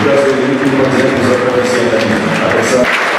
Obrigado, que nós temos atravessando a pressão.